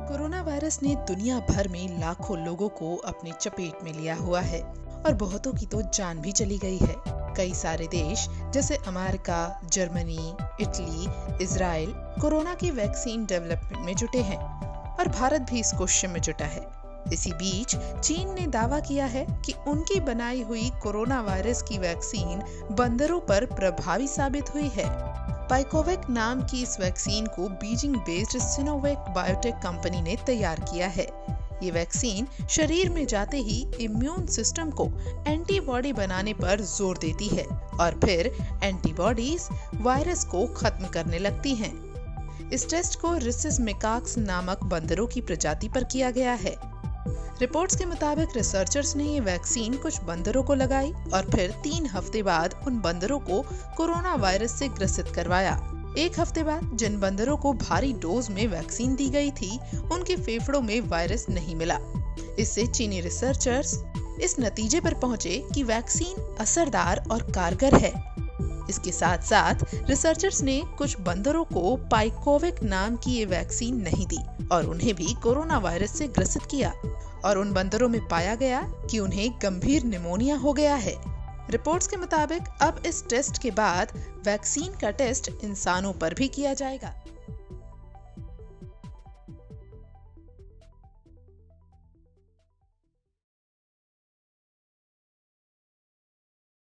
Corona virus ने दुनिया भर में लाखों लोगों को अपनी चपेट में लिया हुआ है और बहुतों की तो जान भी चली गई है। कई सारे देश, जैसे America, Germany, Italy Israel corona की वैक्सीन डेवलपमेंट में जुटे हैं और भारत भी इस क्वेश्चन में जुटा है। इसी बीच, चीन ने दावा किया है कि उनकी बनाई हुई कोरोना वायरस की वैक्सीन बंदरों पर प्रभावी साबित हुई है। पाइकोवेक नाम की इस वैक्सीन को Beijing based Sinovac biotech company ने तैयार किया है ये वैक्सीन शरीर में जाते ही इम्यून सिस्टम को एंटीबॉडी बनाने पर ज़ोर देती है और फिर एंटीबॉडीज वायरस को खत्म करने लगती हैं। इस टेस्ट को रिसिस मेकाक्स नामक बंदरों की प्रजाति पर किया गया है रिपोर्ट्स के मुताबिक रिसर्चर्स ने ये वैक्सीन कुछ बंदरों को लगाई और फिर तीन हफ़्ते बाद उन बंदरों को कोरोना वायरस से ग्रसित करवाया। एक हफ़्ते बाद जिन बंदरों को भारी डोज में वैक्सीन दी गई थी, उनके फेफड़ों में वायरस नहीं मिला। इससे चीनी रिसर्चर्स इस नतीजे पर पहुँचे कि वैक्सीन असरदार और कारगर है। इसके साथ साथ रिसर्चर्स ने कुछ बंदरों को पाइकोविक नाम की ये वैक्सीन नहीं दी और उन्हें भी कोरोना वायरस से ग्रसित किया और उन बंदरों में पाया गया कि उन्हें गंभीर निमोनिया हो गया है। रिपोर्ट्स के मुताबिक अब इस टेस्ट के बाद वैक्सीन का टेस्ट इंसानों पर भी किया जाएगा।